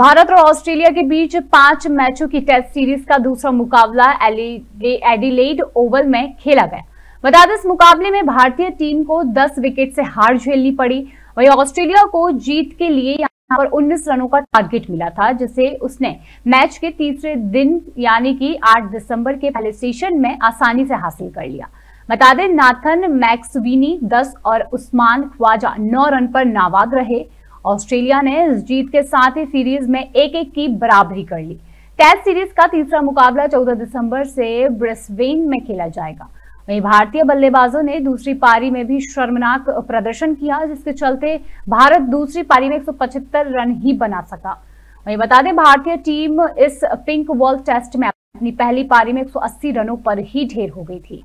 भारत और ऑस्ट्रेलिया के बीच पाँच मैचों की टेस्ट सीरीज़ का दूसरा मुकाबला एडिलेड ओवल में खेला गया। बता दें, इस मुकाबले में भारतीय टीम को 10 विकेट से हार झेलनी पड़ी। वहीं ऑस्ट्रेलिया को जीत के लिए यहाँ पर 19 रनों का टारगेट मिला था, जिसे उसने मैच के तीसरे दिन, यानी कि 8 दिसंबर के पहले सेशन में आसानी से हासिल कर लिया। बता दें, नाथन मैक्सवीनी 10 और उस्मान ख्वाजा 9 रन पर नाबाद रहे। ऑस्ट्रेलिया ने इस जीत के साथ ही सीरीज़ में एक एक की बराबरी कर ली। टेस्ट सीरीज़ का तीसरा मुकाबला 14 दिसंबर से ब्रिस्बेन में खेला जाएगा। वहीं भारतीय बल्लेबाजों ने दूसरी पारी में भी शर्मनाक प्रदर्शन किया, जिसके चलते भारत दूसरी पारी में 175 रन ही बना सका। वहीं बता दें, भारतीय टीम इस पिंक वॉल टेस्ट में अपनी पहली पारी में 180 रनों पर ही ढेर हो गई थी।